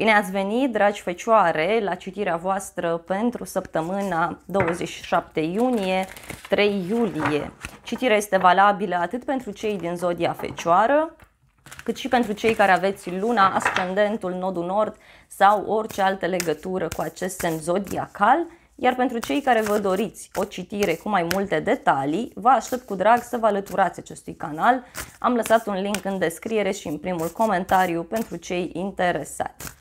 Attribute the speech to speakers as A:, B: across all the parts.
A: Bine ați venit, dragi fecioare, la citirea voastră pentru săptămâna 27 iunie 3 iulie. Citirea este valabilă atât pentru cei din zodia fecioară, cât și pentru cei care aveți luna, ascendentul, nodul nord sau orice altă legătură cu acest semn zodiacal. Iar pentru cei care vă doriți o citire cu mai multe detalii, vă aștept cu drag să vă alăturați acestui canal. Am lăsat un link în descriere și în primul comentariu pentru cei interesați.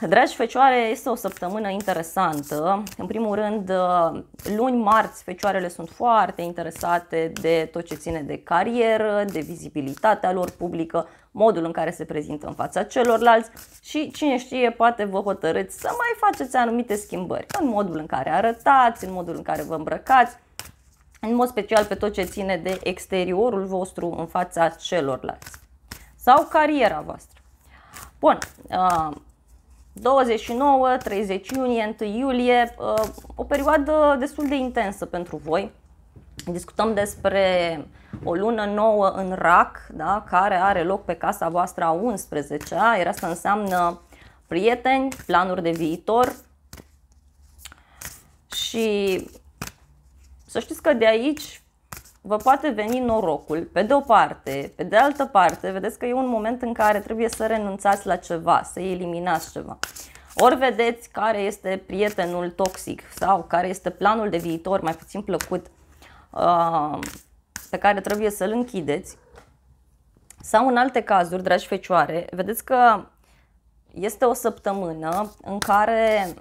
A: Dragi fecioare, este o săptămână interesantă. În primul rând, luni, marți, fecioarele sunt foarte interesate de tot ce ține de carieră, de vizibilitatea lor publică, modul în care se prezintă în fața celorlalți și cine știe, poate vă hotărâți să mai faceți anumite schimbări în modul în care arătați, în modul în care vă îmbrăcați, în mod special pe tot ce ține de exteriorul vostru în fața celorlalți sau cariera voastră. Bun, 29, 30 iunie, 1 iulie, uh, o perioadă destul de intensă pentru voi. Discutăm despre o lună nouă în RAC, da, care are loc pe casa voastră a 11 iar asta înseamnă prieteni, planuri de viitor și să știți că de aici vă poate veni norocul, pe de o parte, pe de altă parte, vedeți că e un moment în care trebuie să renunțați la ceva, să eliminați ceva. Ori vedeți care este prietenul toxic sau care este planul de viitor mai puțin plăcut uh, pe care trebuie să-l închideți. Sau în alte cazuri, dragi fecioare, vedeți că este o săptămână în care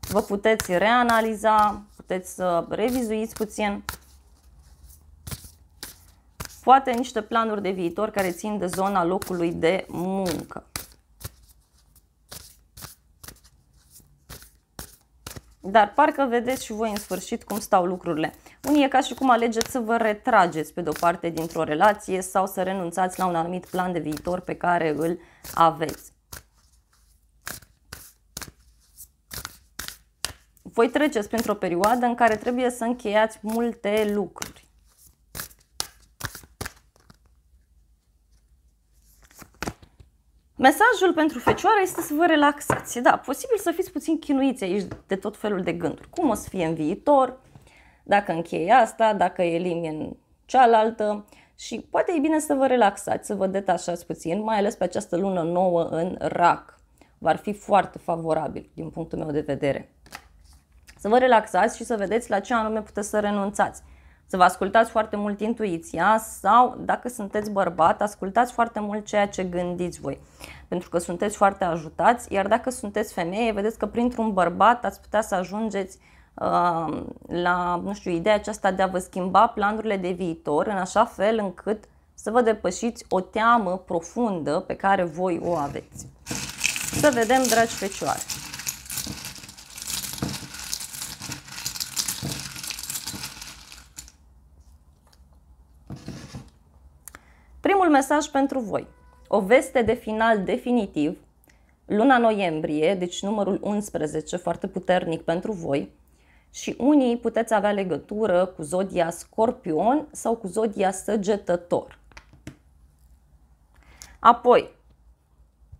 A: vă puteți reanaliza, puteți să revizuiți puțin poate niște planuri de viitor care țin de zona locului de muncă. Dar parcă vedeți și voi în sfârșit cum stau lucrurile. Unii e ca și cum alegeți să vă retrageți pe de-o parte dintr-o relație sau să renunțați la un anumit plan de viitor pe care îl aveți. Voi treceți printr-o perioadă în care trebuie să încheiați multe lucruri. Mesajul pentru fecioară este să vă relaxați. Da, posibil să fiți puțin chinuiți aici de tot felul de gânduri. Cum o să fie în viitor, dacă încheie asta, dacă elimin cealaltă și poate e bine să vă relaxați, să vă detașați puțin, mai ales pe această lună nouă în rac. Va fi foarte favorabil din punctul meu de vedere. Să vă relaxați și să vedeți la ce anume puteți să renunțați să vă ascultați foarte mult intuiția sau, dacă sunteți bărbat, ascultați foarte mult ceea ce gândiți voi. Pentru că sunteți foarte ajutați, iar dacă sunteți femeie, vedeți că printr-un bărbat ați putea să ajungeți uh, la, nu știu, ideea aceasta de a vă schimba planurile de viitor în așa fel încât să vă depășiți o teamă profundă pe care voi o aveți. Să vedem, dragi fecioare. Primul mesaj pentru voi. O veste de final definitiv, luna noiembrie, deci numărul 11, foarte puternic pentru voi, și unii puteți avea legătură cu zodia scorpion sau cu zodia săgetător. Apoi,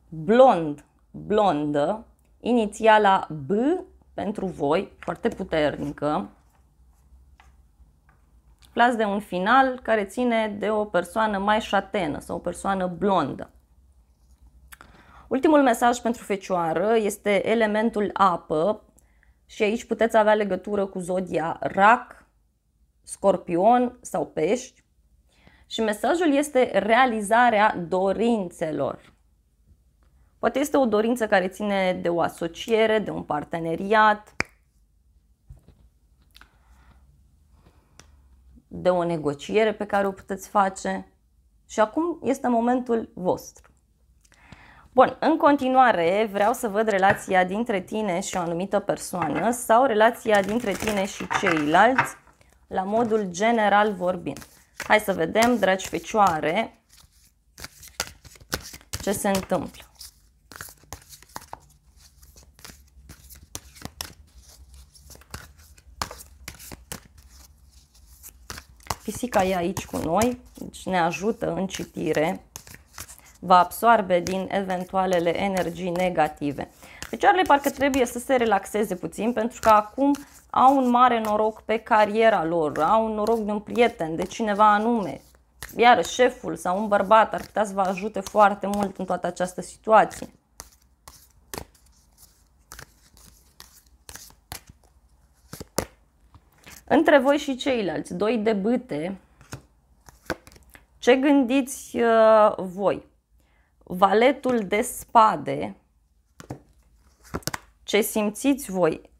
A: blond, blondă, inițiala B pentru voi, foarte puternică, aflați de un final care ține de o persoană mai șatenă sau o persoană blondă. Ultimul mesaj pentru fecioară este elementul apă și aici puteți avea legătură cu zodia rac, scorpion sau pești. Și mesajul este realizarea dorințelor. Poate este o dorință care ține de o asociere, de un parteneriat, de o negociere pe care o puteți face și acum este momentul vostru. Bun, în continuare vreau să văd relația dintre tine și o anumită persoană sau relația dintre tine și ceilalți la modul general vorbind. Hai să vedem, dragi fecioare, ce se întâmplă. Pisica e aici cu noi, deci ne ajută în citire. va absorbe din eventualele energii negative. Picioarele parcă trebuie să se relaxeze puțin pentru că acum au un mare noroc pe cariera lor, au un noroc de un prieten, de cineva anume, iar șeful sau un bărbat ar putea să vă ajute foarte mult în toată această situație. Între voi și ceilalți, doi de bâte, ce gândiți uh, voi? Valetul de spade, ce simțiți voi?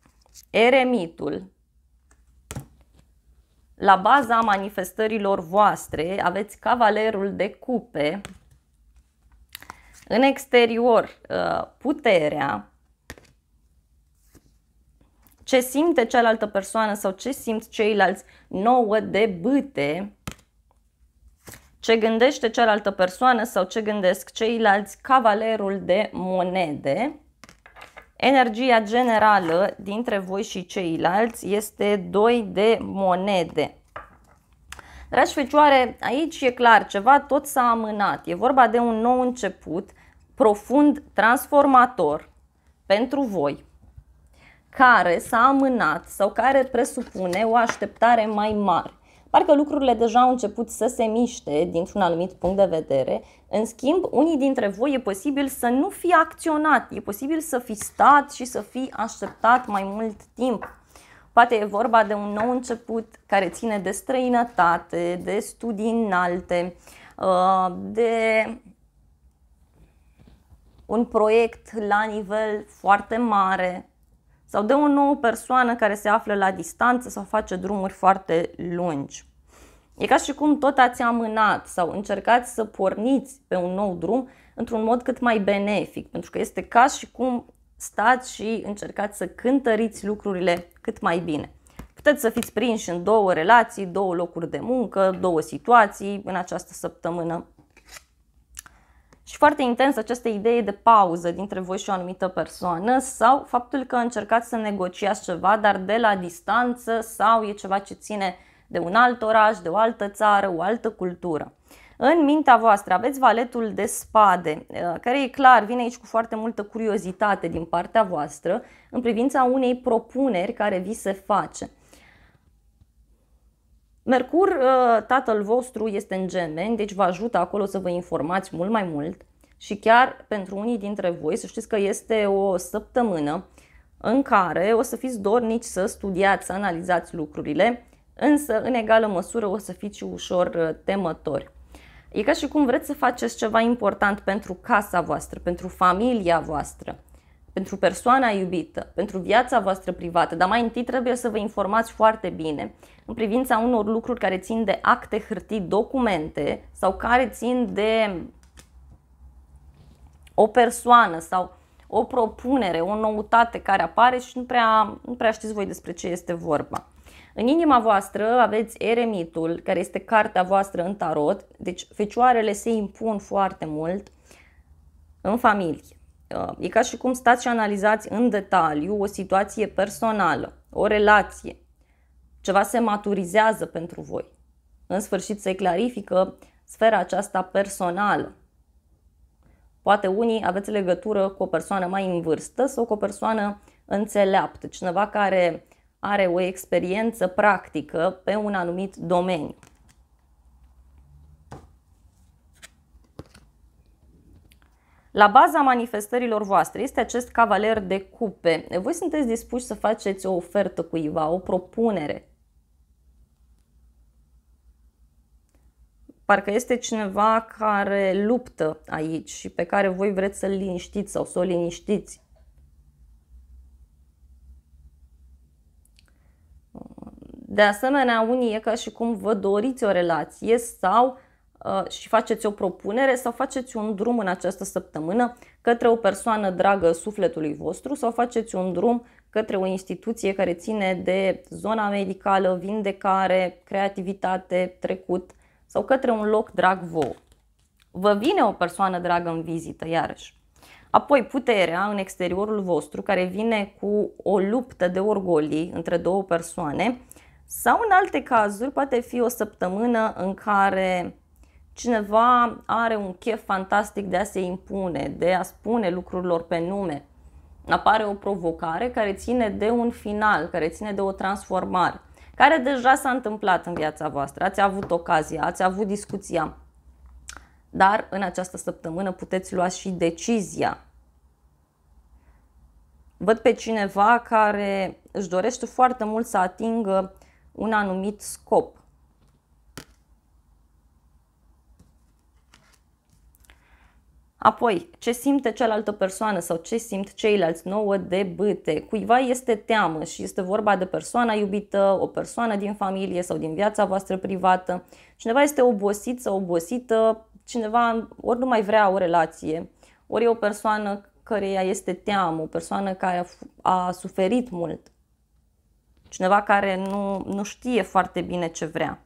A: Eremitul, la baza manifestărilor voastre aveți cavalerul de cupe, în exterior uh, puterea, ce simte cealaltă persoană sau ce simt ceilalți nouă de bâte, ce gândește cealaltă persoană sau ce gândesc ceilalți cavalerul de monede. Energia generală dintre voi și ceilalți este 2 de monede. Dragi fecioare, aici e clar, ceva tot s-a amânat. E vorba de un nou început profund transformator pentru voi, care s-a amânat sau care presupune o așteptare mai mare. Parcă lucrurile deja au început să se miște dintr-un anumit punct de vedere. În schimb, unii dintre voi e posibil să nu fi acționat, e posibil să fi stat și să fi așteptat mai mult timp. Poate e vorba de un nou început care ține de străinătate, de studii înalte, uh, de un proiect la nivel foarte mare sau de o nouă persoană care se află la distanță sau face drumuri foarte lungi. E ca și cum tot ați amânat sau încercați să porniți pe un nou drum într-un mod cât mai benefic, pentru că este ca și cum stați și încercați să cântăriți lucrurile cât mai bine. Puteți să fiți prinși în două relații, două locuri de muncă, două situații în această săptămână. Și foarte intens această idee de pauză dintre voi și o anumită persoană sau faptul că încercați să negociați ceva, dar de la distanță sau e ceva ce ține de un alt oraș, de o altă țară, o altă cultură. În mintea voastră aveți valetul de spade, uh, care e clar, vine aici cu foarte multă curiozitate din partea voastră în privința unei propuneri care vi se face. Mercur, uh, tatăl vostru, este în gemeni, deci vă ajută acolo să vă informați mult mai mult și chiar pentru unii dintre voi să știți că este o săptămână în care o să fiți dornici să studiați, să analizați lucrurile, însă în egală măsură o să fiți și ușor uh, temători. E ca și cum vreți să faceți ceva important pentru casa voastră, pentru familia voastră, pentru persoana iubită, pentru viața voastră privată, dar mai întâi trebuie să vă informați foarte bine în privința unor lucruri care țin de acte, hârtii, documente sau care țin de o persoană sau o propunere, o noutate care apare și nu prea, nu prea știți voi despre ce este vorba. În inima voastră aveți eremitul, care este cartea voastră în tarot, deci fecioarele se impun foarte mult în familie. Uh, e ca și cum stați și analizați în detaliu o situație personală, o relație. Ceva se maturizează pentru voi. În sfârșit se clarifică sfera aceasta personală. Poate unii aveți legătură cu o persoană mai în vârstă sau cu o persoană înțeleaptă, cineva care are o experiență practică pe un anumit domeniu. La baza manifestărilor voastre este acest cavaler de cupe. Voi sunteți dispuși să faceți o ofertă cuiva, o propunere. Parcă este cineva care luptă aici și pe care voi vreți să-l liniștiți sau să o liniștiți. De asemenea, unii e ca și cum vă doriți o relație sau uh, și faceți o propunere sau faceți un drum în această săptămână către o persoană dragă sufletului vostru sau faceți un drum către o instituție care ține de zona medicală, vindecare, creativitate, trecut sau către un loc drag vouă. Vă vine o persoană dragă în vizită, iarăși. Apoi puterea în exteriorul vostru care vine cu o luptă de orgolii între două persoane sau în alte cazuri poate fi o săptămână în care Cineva are un chef fantastic de a se impune, de a spune lucrurilor pe nume. Apare o provocare care ține de un final, care ține de o transformare, care deja s-a întâmplat în viața voastră. Ați avut ocazia, ați avut discuția, dar în această săptămână puteți lua și decizia. Văd pe cineva care își dorește foarte mult să atingă un anumit scop. Apoi, ce simte cealaltă persoană sau ce simt ceilalți nouă de bâte. Cuiva este teamă și este vorba de persoana iubită, o persoană din familie sau din viața voastră privată. Cineva este obosit sau obosită, cineva ori nu mai vrea o relație, ori e o persoană căreia este teamă, o persoană care a, a suferit mult, cineva care nu, nu știe foarte bine ce vrea.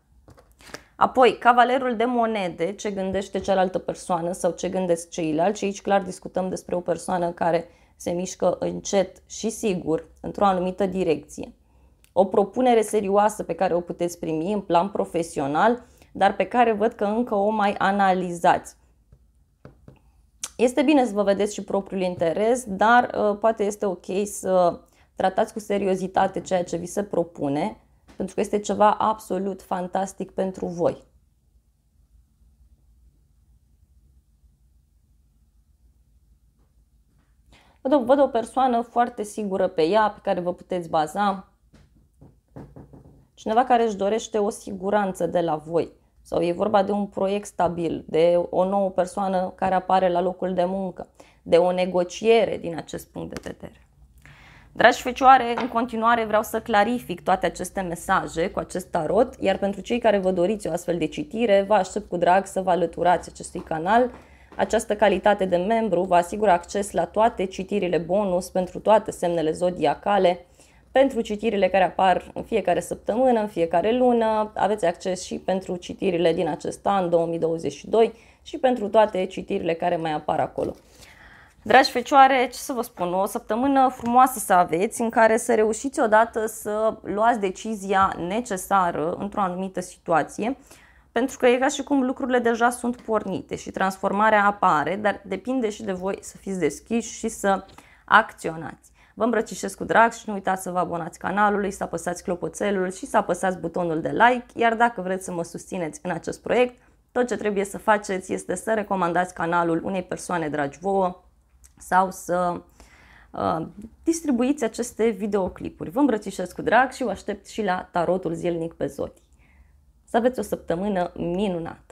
A: Apoi, cavalerul de monede, ce gândește cealaltă persoană sau ce gândesc ceilalți și aici clar discutăm despre o persoană care se mișcă încet și sigur într-o anumită direcție. O propunere serioasă pe care o puteți primi în plan profesional, dar pe care văd că încă o mai analizați. Este bine să vă vedeți și propriul interes, dar uh, poate este ok să tratați cu seriozitate ceea ce vi se propune, pentru că este ceva absolut fantastic pentru voi. Văd o, văd o persoană foarte sigură pe ea, pe care vă puteți baza. Cineva care își dorește o siguranță de la voi. Sau e vorba de un proiect stabil, de o nouă persoană care apare la locul de muncă, de o negociere din acest punct de vedere. Dragi fecioare, în continuare vreau să clarific toate aceste mesaje cu acest tarot, iar pentru cei care vă doriți o astfel de citire, vă aștept cu drag să vă alăturați acestui canal. Această calitate de membru vă asigură acces la toate citirile bonus pentru toate semnele zodiacale, pentru citirile care apar în fiecare săptămână, în fiecare lună, aveți acces și pentru citirile din acest an 2022 și pentru toate citirile care mai apar acolo. Dragi fecioare, ce să vă spun, o săptămână frumoasă să aveți în care să reușiți odată să luați decizia necesară într-o anumită situație, pentru că e ca și cum lucrurile deja sunt pornite și transformarea apare, dar depinde și de voi să fiți deschiși și să acționați. Vă îmbrățișez cu drag și nu uitați să vă abonați canalului, să apăsați clopoțelul și să apăsați butonul de like, iar dacă vreți să mă susțineți în acest proiect, tot ce trebuie să faceți este să recomandați canalul unei persoane dragi vouă sau să uh, distribuiți aceste videoclipuri. Vă îmbrățișez cu drag și vă aștept și la tarotul zilnic pe Zodii. Să aveți o săptămână minunată!